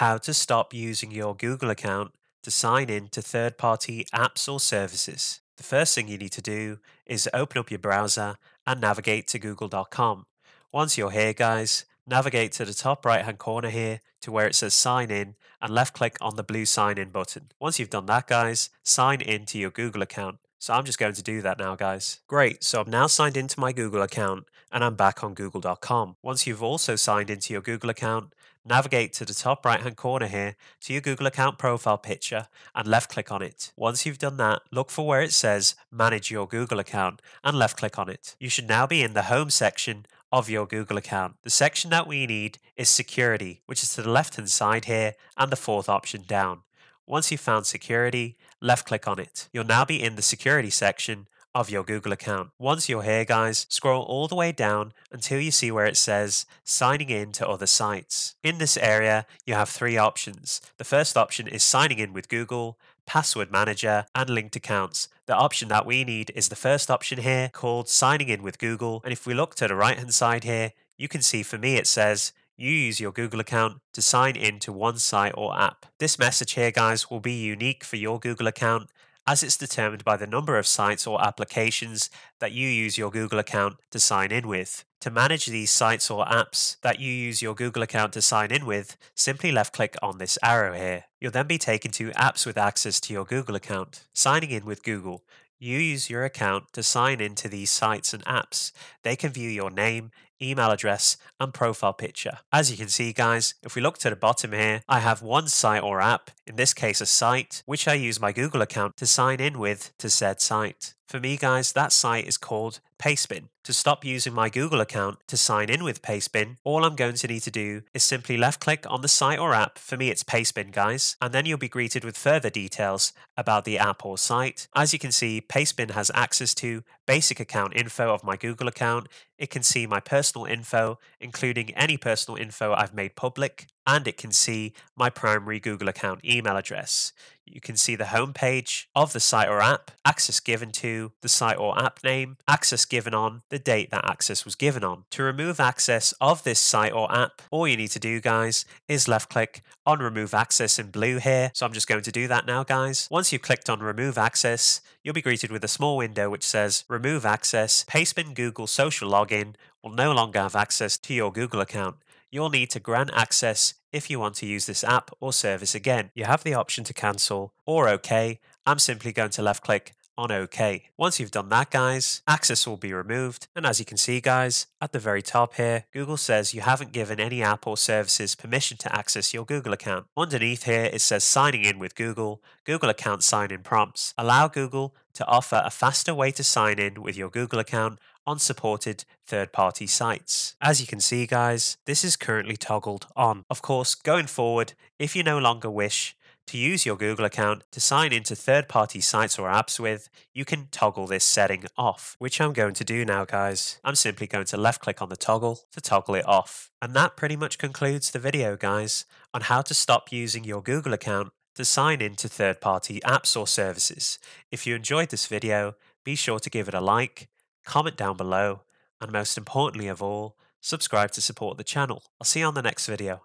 how to stop using your Google account to sign in to third party apps or services. The first thing you need to do is open up your browser and navigate to google.com. Once you're here, guys, navigate to the top right hand corner here to where it says sign in and left click on the blue sign in button. Once you've done that, guys, sign in to your Google account. So I'm just going to do that now, guys. Great, so I'm now signed into my Google account and I'm back on google.com. Once you've also signed into your Google account, navigate to the top right hand corner here to your Google account profile picture and left click on it. Once you've done that, look for where it says manage your Google account and left click on it. You should now be in the home section of your Google account. The section that we need is security, which is to the left hand side here and the fourth option down. Once you've found security, left click on it. You'll now be in the security section of your Google account. Once you're here, guys, scroll all the way down until you see where it says signing in to other sites. In this area, you have three options. The first option is signing in with Google, password manager, and linked accounts. The option that we need is the first option here called signing in with Google. And if we look to the right hand side here, you can see for me it says you use your Google account to sign in to one site or app. This message here, guys, will be unique for your Google account as it's determined by the number of sites or applications that you use your Google account to sign in with. To manage these sites or apps that you use your Google account to sign in with, simply left click on this arrow here. You'll then be taken to apps with access to your Google account. Signing in with Google, you use your account to sign into these sites and apps. They can view your name, email address, and profile picture. As you can see, guys, if we look to the bottom here, I have one site or app, in this case a site, which I use my Google account to sign in with to said site. For me, guys, that site is called Pastebin. To stop using my Google account to sign in with Pastebin, all I'm going to need to do is simply left click on the site or app. For me, it's Pastebin, guys, and then you'll be greeted with further details about the app or site. As you can see, Pastebin has access to basic account info of my Google account. It can see my personal info, including any personal info I've made public, and it can see my primary Google account email address. You can see the homepage of the site or app, access given to the site or app name, access given on, the date that access was given on. To remove access of this site or app, all you need to do, guys, is left click on remove access in blue here. So I'm just going to do that now, guys. Once you've clicked on remove access, you'll be greeted with a small window which says remove access, Pastebin Google social login will no longer have access to your Google account you'll need to grant access if you want to use this app or service again. You have the option to cancel or OK. I'm simply going to left click on OK. Once you've done that, guys, access will be removed. And as you can see, guys, at the very top here, Google says you haven't given any app or services permission to access your Google account. Underneath here, it says signing in with Google, Google account sign in prompts. Allow Google to offer a faster way to sign in with your Google account on supported third party sites. As you can see, guys, this is currently toggled on. Of course, going forward, if you no longer wish to use your Google account to sign into third party sites or apps with, you can toggle this setting off, which I'm going to do now, guys. I'm simply going to left click on the toggle to toggle it off. And that pretty much concludes the video, guys, on how to stop using your Google account to sign into third party apps or services. If you enjoyed this video, be sure to give it a like, comment down below, and most importantly of all, subscribe to support the channel. I'll see you on the next video.